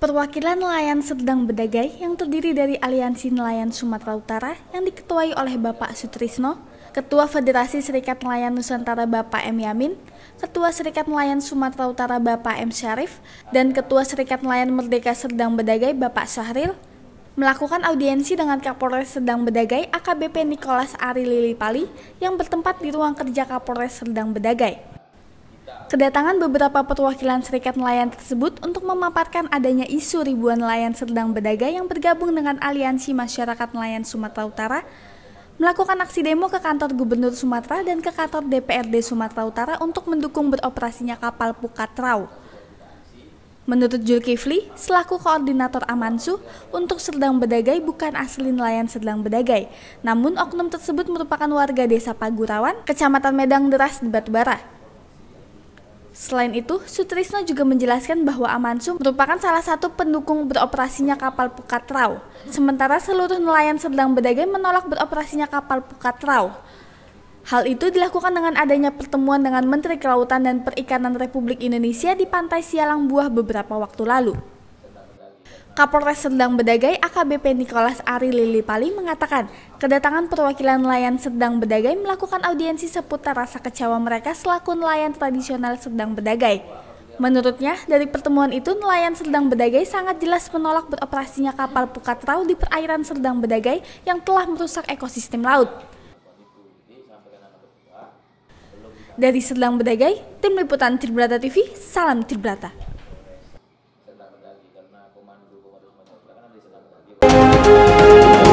Perwakilan nelayan Serdang Bedagai yang terdiri dari Aliansi Nelayan Sumatera Utara yang diketuai oleh Bapak Sutrisno, Ketua Federasi Serikat Nelayan Nusantara Bapak M. Yamin, Ketua Serikat Nelayan Sumatera Utara Bapak M. Syarif, dan Ketua Serikat Nelayan Merdeka Serdang Bedagai Bapak Syahril, melakukan audiensi dengan Kapolres Serdang Bedagai AKBP Nikolas Ari Lilipali yang bertempat di ruang kerja Kapolres Serdang Bedagai. Kedatangan beberapa perwakilan serikat nelayan tersebut untuk memaparkan adanya isu ribuan nelayan sedang bedagai yang bergabung dengan Aliansi Masyarakat Nelayan Sumatera Utara melakukan aksi demo ke kantor Gubernur Sumatera dan ke kantor DPRD Sumatera Utara untuk mendukung beroperasinya kapal Pukatrau. Menurut Julkifli, selaku koordinator Amansu, untuk Sedang Bedagai bukan asli nelayan Sedang Bedagai, namun oknum tersebut merupakan warga desa Pagurawan, Kecamatan Medang Deras, Batubara. Selain itu, Sutrisno juga menjelaskan bahwa Amansu merupakan salah satu pendukung beroperasinya kapal Pukatrau. Sementara seluruh nelayan sedang berdagai menolak beroperasinya kapal Pukatrau. Hal itu dilakukan dengan adanya pertemuan dengan Menteri Kelautan dan Perikanan Republik Indonesia di Pantai Sialang Buah beberapa waktu lalu. Kapolres Serdang Bedagai AKBP Nikolas Ari Lilipali mengatakan, kedatangan perwakilan nelayan Serdang Bedagai melakukan audiensi seputar rasa kecewa mereka selaku nelayan tradisional Serdang Bedagai. Menurutnya, dari pertemuan itu nelayan Serdang Bedagai sangat jelas menolak beroperasinya kapal Pukatrau di perairan Serdang Bedagai yang telah merusak ekosistem laut. Dari Serdang Bedagai, Tim Liputan Tribrata TV, Salam Tribrata. warahmatullahi wabarakatuh.